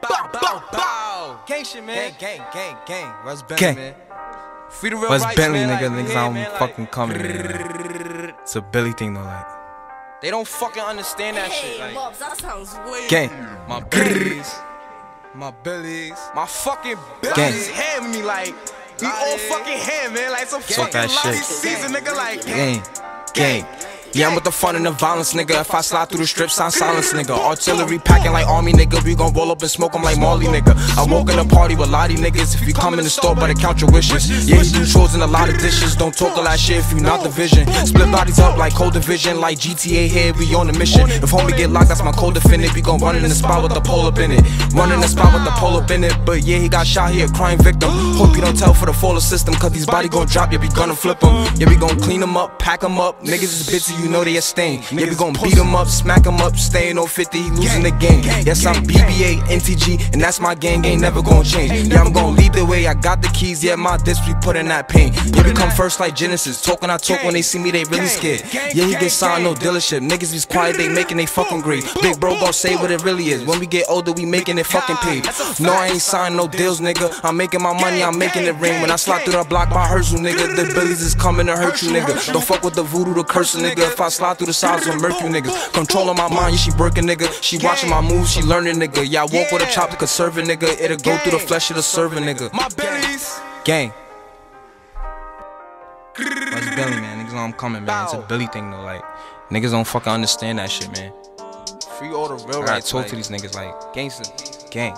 Bow, bow, bow. Gang shit, man. Gang, gang, gang, gang. Russ Bentley, man. Free the real What's rights, Bentley, man. nigga? Like, Niggas, I'm man, like, fucking coming. man. It's a Billy thing though, like. They don't fucking understand that shit. Hey, Like, Bobs, that sounds way. Gang. my billies, my billies, my fucking Gang. billies hand me like. We all fucking hand, man. Like some Talk fucking that lobby season, nigga. Like, Gang. Gang. Yeah, I'm with the fun and the violence, nigga. If I slide through the strip, sign silence, nigga. Artillery packing like army, nigga. We gon' roll up and smoke 'em like Marley, nigga. I woke in the party with Lottie niggas. If you come in the store, better count your wishes. Yeah, you do chores and a lot of dishes. Don't talk a lot shit if you not the vision. Split bodies up like cold division, like GTA here, we on a mission. If homie get locked, that's my cold defendant. We gon' run in the spot with the pole up in it. Run in the spot with the pole up in it. But yeah, he got shot, he a crime victim. Hope you don't tell for the fuller system, cause these body gon' drop, yeah, we gonna flip 'em. Yeah, we gon' clean 'em up, pack 'em up. Niggas is bitchy, you know they a stain. Yeah, we gon' beat 'em up, smack 'em up, staying on 50, he losing the game. Yes, I'm BBA, NTG, and that's my gang, ain't never gon' change. Yeah, I'm gon' lead the way, I got the keys, yeah, my disc, we put in that pain. Yeah, we come first like Genesis, talking I talk when they see me, they really scared. Yeah, he get signed, no dealership. Niggas be quiet, they making they fucking grade. Big bro gon' say what it really is. When we get older, we making it fucking paid. No, I ain't signed no deals, nigga. I'm making my money, I'm making it ring. When I slide through the block by Herschel, nigga, the billies is coming to hurt you, nigga. Don't fuck with the voodoo, the curse, nigga. If I slide through the sides, murk you, niggas. Controlling my mind, yeah, she working, nigga. She watching my moves, she learning, nigga. Yeah, I walk with a chop like a servant, nigga. It'll go through the flesh of the servant, nigga. my billies. Gang. What's Billy, man? Niggas know I'm coming, man. It's a Billy thing, though. Like, niggas don't fucking understand that shit, man. Free all the real I talk like, to these niggas, like, gangster. gang.